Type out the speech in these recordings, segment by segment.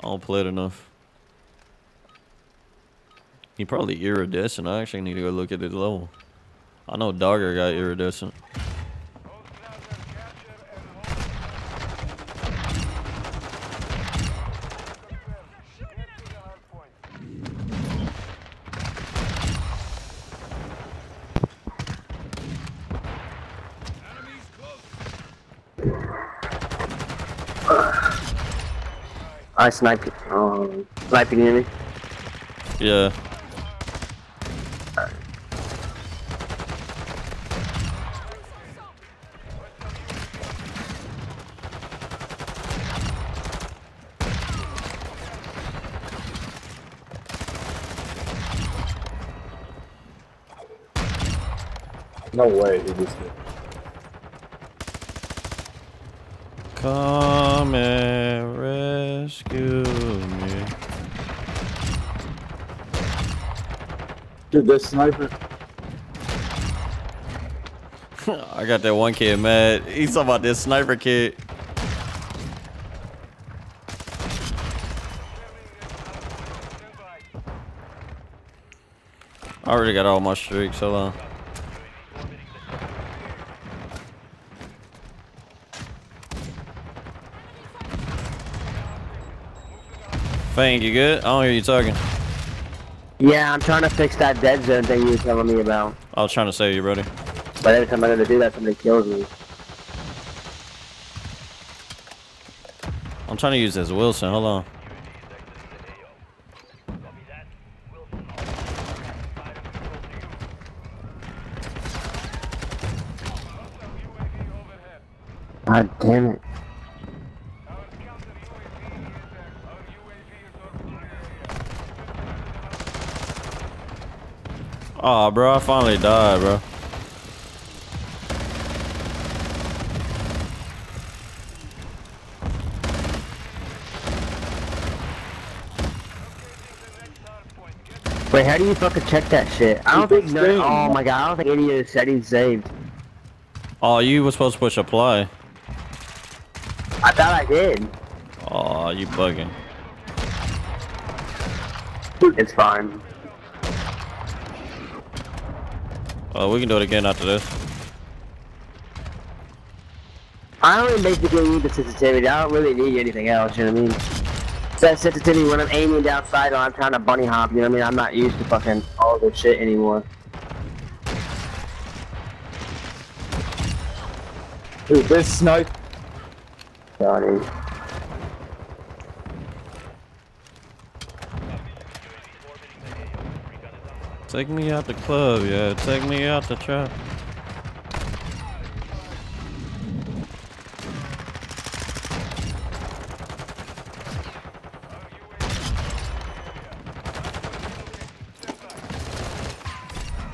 I don't play it enough. He probably iridescent. I actually need to go look at his level. I know Dogger got iridescent. I sniped. Um, sniping enemy. Yeah. No way, he just did. Come and rescue me. Dude, this sniper. I got that one kid mad. He's talking about this sniper kid. I already got all my streaks. Hold on. Fang, you good? I don't hear you talking. Yeah, I'm trying to fix that dead zone thing you were telling me about. I was trying to save you, buddy. But every time I go to do that, somebody kills me. I'm trying to use this Wheelson. Hold on. God damn it. Aw, bro, I finally died, bro. Wait, how do you fucking check that shit? I don't think it none, Oh my god, I don't think any of the settings saved. Oh, you were supposed to push apply. I thought I did. Oh, you bugging. It's fine. Oh, we can do it again after this. I only basically need the sensitivity. I don't really need anything else, you know what I mean? That sensitivity when I'm aiming down sight or I'm trying to bunny hop, you know what I mean? I'm not used to fucking all this shit anymore. Dude, this sniper. Sorry. Take me out the club, yeah. Take me out the trap.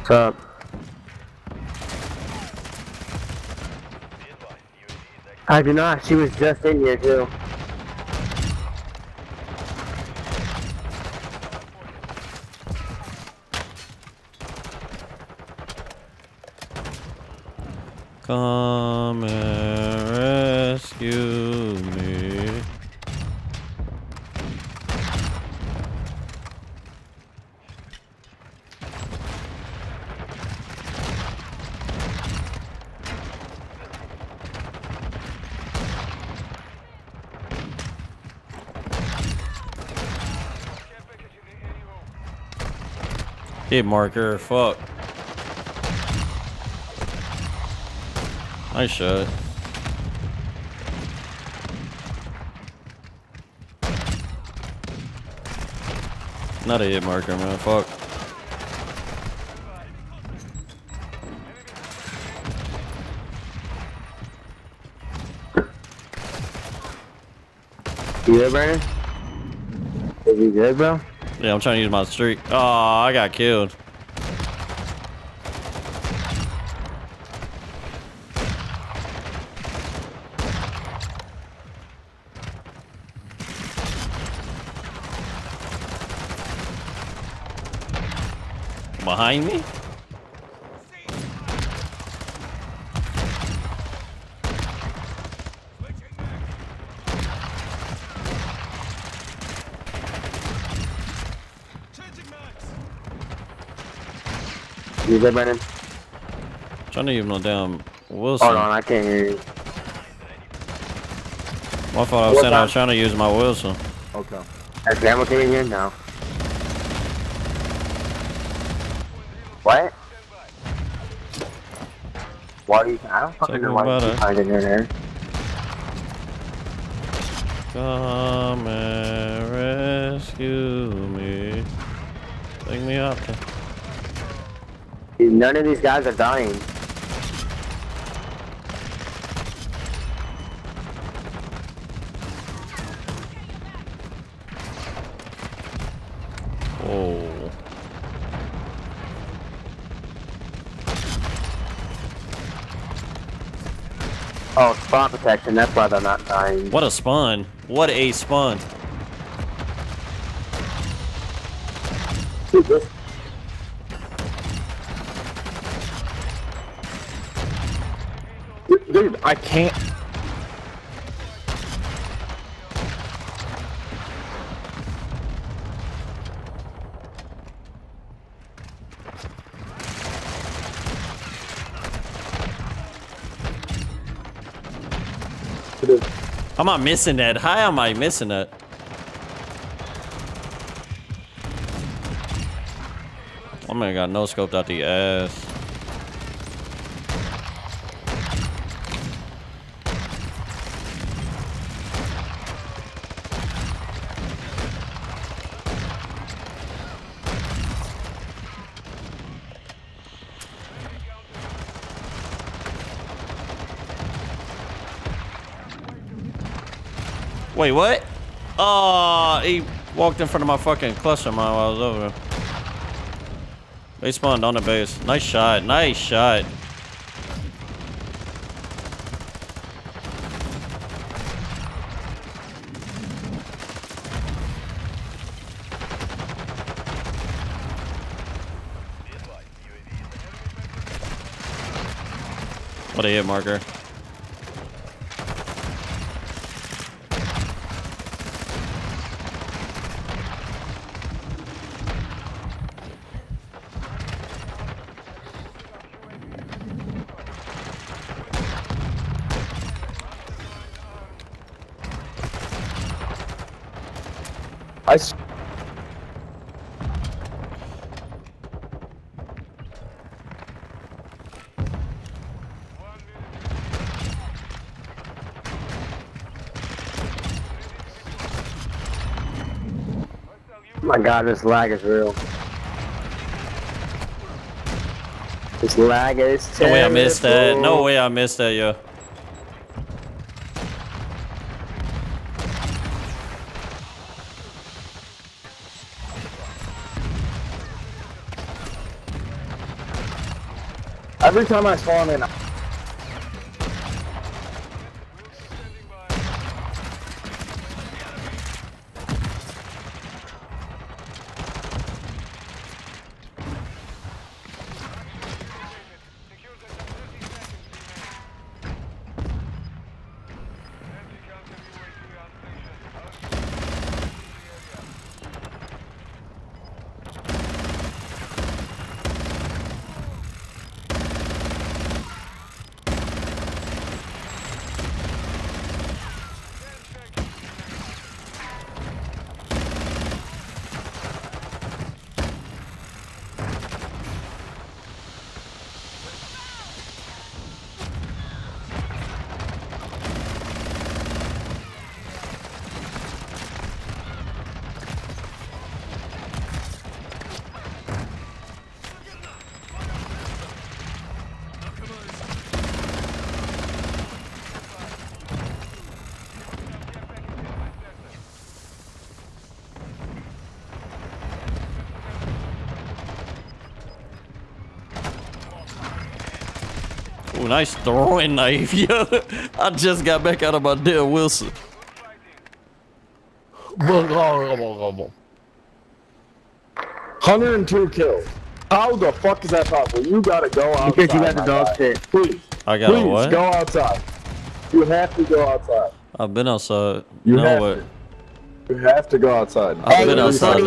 What's up? I do not. She was just in here too. Come and rescue me. Hit marker, fuck. Nice shot. Not a hit marker, man. Fuck. You good, Brandon? Is you good, bro? Yeah, I'm trying to use my streak. Oh, I got killed. Behind me? You good, Brennan? Trying to even know damn Wheelson. Hold on, I can't hear you. My fault, I was saying? I was trying to use my Wheelson. Okay. That's ammo coming in now. Why you? I don't fucking know why you it. hiding in there. Come and rescue me. Take me there. Dude, None of these guys are dying. Oh. Oh, spawn protection. That's why they're not dying. What a spawn. What a spawn. Dude. I can't. Dude, How am I missing that? How am I missing that? Oh my god, no scoped out the ass. Wait, what? Oh, he walked in front of my fucking cluster mine while I was over there. They spawned on the base. Nice shot. Nice shot. What a hit marker. I. Oh my god, this lag is real. This lag is No way I missed that. No way I missed that, yo. Every time I spawn in, Ooh, nice throwing knife, yo. I just got back out of my damn Wheelson. 102 kills. How the fuck is that possible? You gotta go outside. Because you got the my dog shit. Please, I got a please what? go outside. You have to go outside. I've been outside. You no have way. to. You have to go outside. I've been Hey, outside you